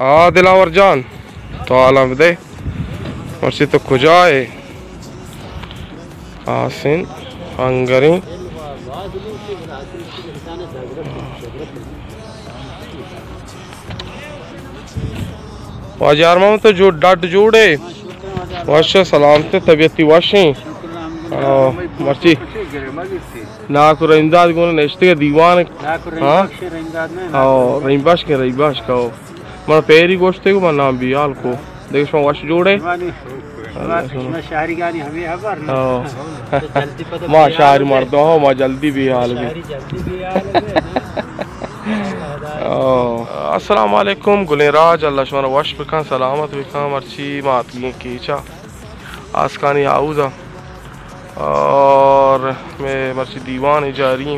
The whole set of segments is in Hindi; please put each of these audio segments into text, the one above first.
आ दिलावर जान तो आलम दे। और मर्सी तो खुजाए आसिन अंगरी वाजार माम तो जो डट जोड़े वश सलाम से सलामत तबीयती वशें। मर्ची नाक रईमदाद को नेस्ते दीवान हाँ? रईमबाश के रिंबाश का మన పేరు गोश्ते को మన नाम भी हाल को देख सो वश जोड़े मां शायर मर्द हो मां जल्दी भी हाल भी अस्सलाम वालेकुम गुलेराज अल्लाह शुमार वश बिका सलामत बिका मर्ची माती कीचा आसकानी आऊजा और मैं मर्ची दीवान जा रही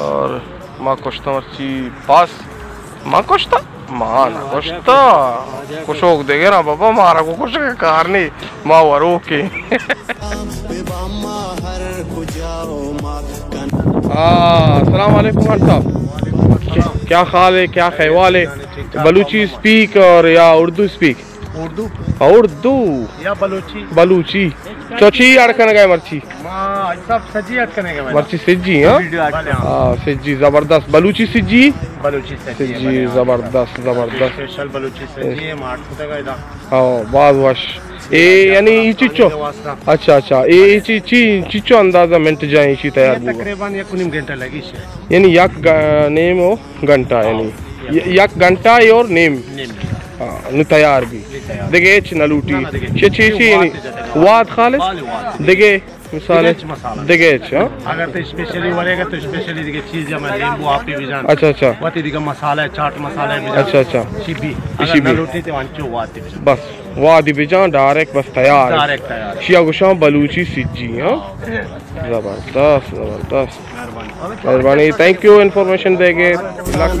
और माँ कुश्ता मर्ची पास माँ कुश्ता माँ ना कुश्ता कुछ हो देगे ना बाबा मारा को कुछ कार नहीं। माँ वरो के। अस्सलाम वालेकुम खान साहब। क्या ख्याल है क्या ख्याल है? बलूची स्पीक और या उर्दू स्पीक उर्दू। उर्दू। या बलूची। बलूची। चौची गए मर्ची। माँ सब सजी के मर्ची सिज्जी हाँ? हाँ सिज्जी ज़बरदस्त। बलूची सिज्जी बलूची सिज्जी ज़बरदस्त ज़बरदस्त। स्पेशल बलूची सजी है मार्ट फुटे का इदा हाँ बाज वश ए यानी ई चिच्चो अच्छा अच्छा। ए ची ची चिच्चो अंदाज़ा मिनट जाए इसी तैयार तकरीबन एक उन्नीस घंटा लगी से। यानी यक नेम हो घंटा यानी। य- यक। घंटा और नेम। हाँ भी। देखे एच नलूटी छे छे छे यानी वाद खालिस? देखे मिसाल। दिगे मसाला। देखे एच हाँ अगर तो स्पेशली वरेगा तो स्पेशली दिखे चीज़ जमा नींबू आप भी जान। अच्छा अच्छा। वती दिखे मसाला चाट मसाला है अच्छा अच्छा। शिबी। शिबी। अगर नलूटी तो वांचो वाती भी बस वादी बिजान डायरेक्ट बस तैयार। डायरेक्ट तैयार। शिया गुशां बलूची सिज्जी हाँ। ज़बरदस्त ज़बरदस्त। मेहरबानी। थैंक यू इन्फॉर्मेशन देंगे लक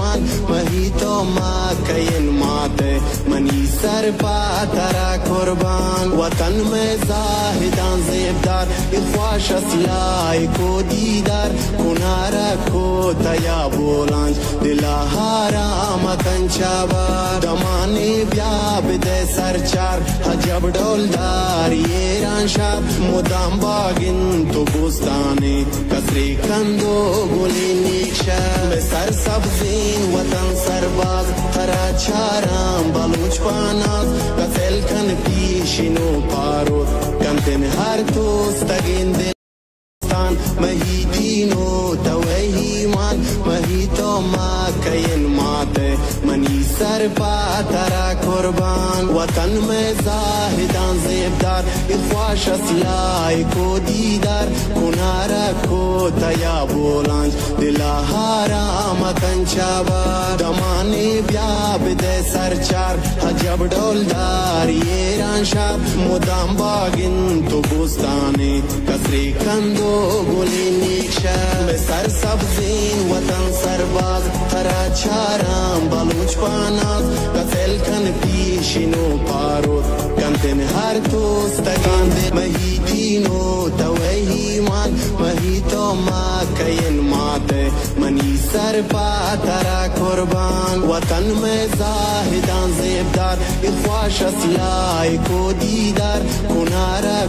मिन्नत Mahitino tawahiman mahito makayin mate mani sarpa tara kurban watan mein zahidan zebdar ikhwash aslai ko didar kunara ko taya या बोलांच दिलाहारा मतंचावार दमाने व्याप दे सरचार, हजब डोलदार ये रांशार मुदाम बागिन तो बुस्ताने, कसरे कंदो गुले नीक्षार मैं सर सब्जीन वतन सरबाज हराचाराम बलूच पानाज, कसेल कन पीशिनो पारोत कंतिन हर दोस्त mahito makayin mate mani sar pa tara kurban watan mein zahidan zebdar ikhwash aslai ko didar kunara ko taya bolanj dila haram kanchaba damane bya bide sarchar hajab doldar yeran shab mudam bagin to bustane kasre kando guli niksha sar हरा छारा बलूच पाना कसेल कन पीशिनो पारो कंते में हर तो कांदे मही तीनो तवही मान मही तो माँ कयन माते मनी सर पा तरा कुर्बान वतन में जाहिदान जेबदार इख्वाश असलाय को दीदार कुनारा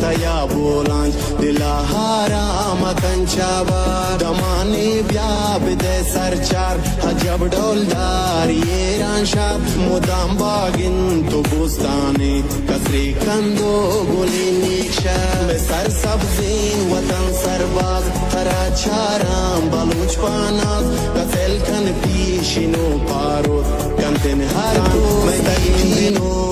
तया बोलांज दिला हारा मतंचा बार दमाने व्याप दे हजब डोलदार ये रांशा मुदाम बागिन तो बुस्ताने, कसरे कंदो गुले नीक्षा। मैं सर सब्जीन वतन सरबाज, हरा चाराम, बलूच पानाज, कसेल कन पीशिनो पारोत कंतिन हरा मैं तकीनो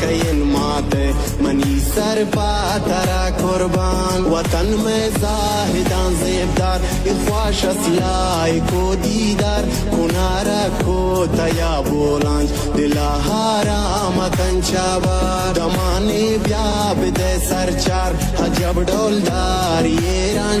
makayin mate mani sar pa tara kurban watan mein zahidan zebdar ikhwash aslai ko didar kunara ko taya bolanj dila haram kanchaba damane bya bide sarchar hajab doldar yeran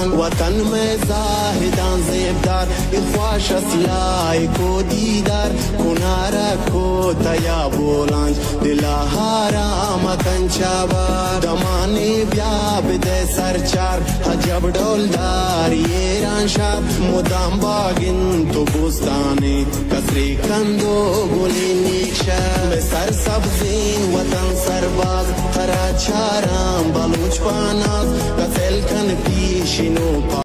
कुर्बान वतन में जाहिदान जेबदार ख्वाश असलाई को दीदार कुनारा को तया बोलांज दिला हारा मतन चाबार दमाने ब्याब दे सरचार हजब डोलदार ये रांशार मुदाम बागिन तो बुस्ताने कसरे कंदो गुली नीक्षा सर सब्जीन वतन सरबाज हरा चाराम बलूच पानाज गज़ल कन पीशिनो パパ。